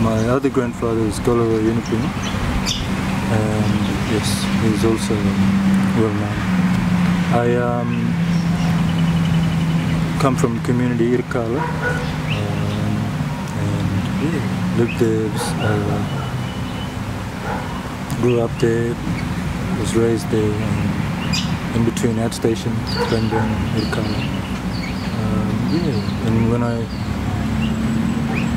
my other grandfather is Galarrwuy Yunupingu, and yes, he's also well known. I um, come from community Yirrkala, um, and yeah, lived there, uh, grew up there, was raised there, and in between that station, Brendan and Yirrkala. Um, yeah, and when I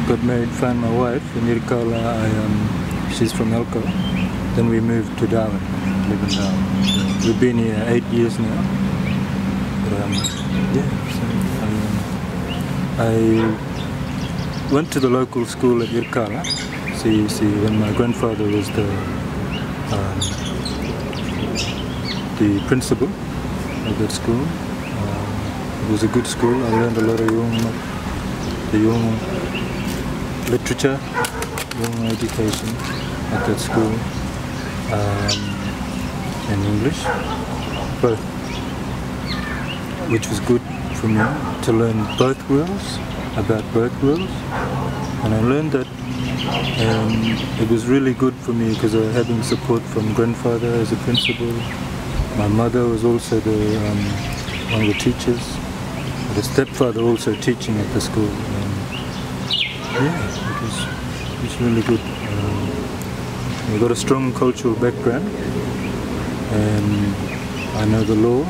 got married, found my wife in Yirrkala. I, um, she's from Elcho. Then we moved to Darwin, live in Darwin. So we've been here eight years now. But, um, yeah, so I, um, I went to the local school at Yirrkala. See, see, when my grandfather was the um, the principal of that school. Uh, it was a good school. I learned a lot of Yolngu, the Yolngu literature, Yolngu education at that school, um, and English, both, which was good for me to learn both worlds, about both worlds, and I learned that um, it was really good for me because I having support from grandfather as a principal. My mother was also the um, one of the teachers. The stepfather also teaching at the school. Yeah, it was, it was really good. Um, I got a strong cultural background, and I know the law,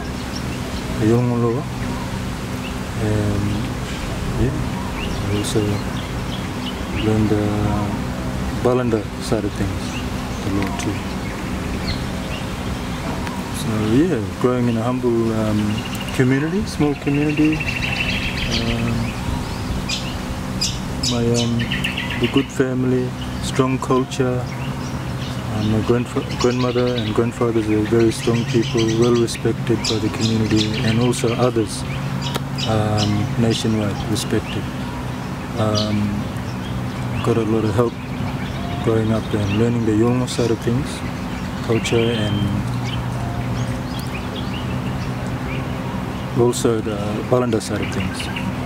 the Yolngu law, and yeah, I also learned the Balanda side of things, the law too. So yeah, growing in a humble um, community, small community. Um, my um, the good family, strong culture. My grandfa- grandmother and grandfathers are very strong people, well respected by the community and also others um, nationwide respected. Um, got a lot of help growing up and learning the Yolngu side of things, culture and also the Balanda side of things.